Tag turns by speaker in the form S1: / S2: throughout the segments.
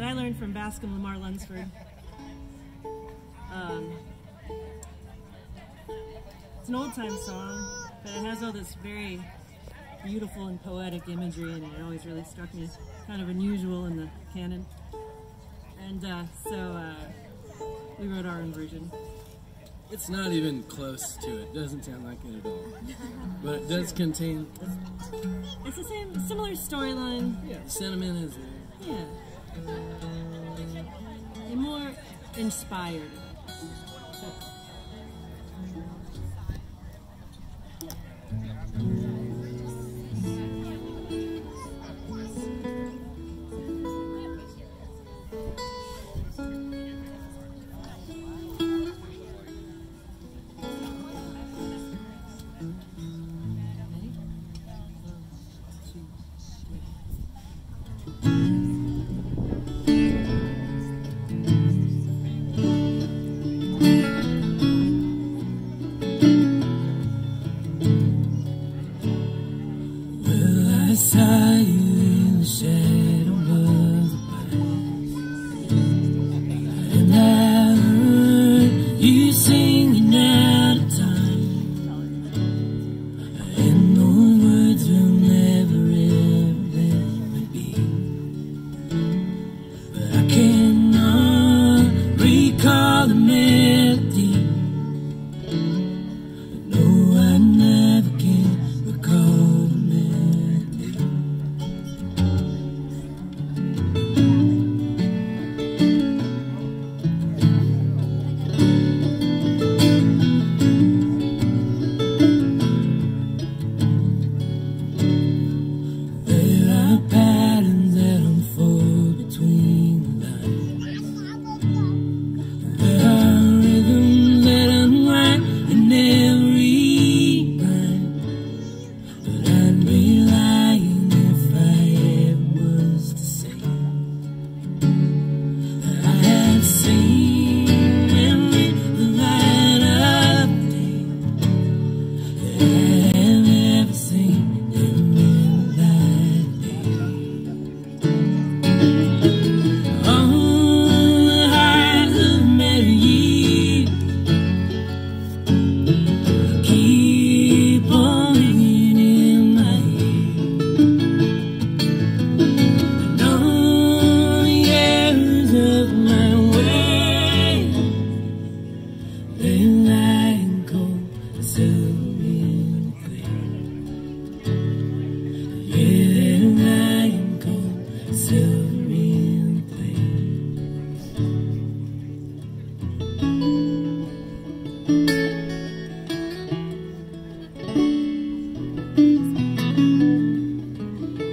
S1: that I learned from Bascom Lamar Lunsford. Um, it's an old time song, but it has all this very beautiful and poetic imagery, and it always really struck me as kind of unusual in the canon. And uh, so uh, we wrote our own version.
S2: It's not even close to it. Doesn't sound like it at all. But it does contain.
S1: It's the same, similar storyline.
S2: Yeah, sentiment is there.
S1: Yeah. And more inspired.
S2: Well, I saw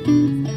S2: Well,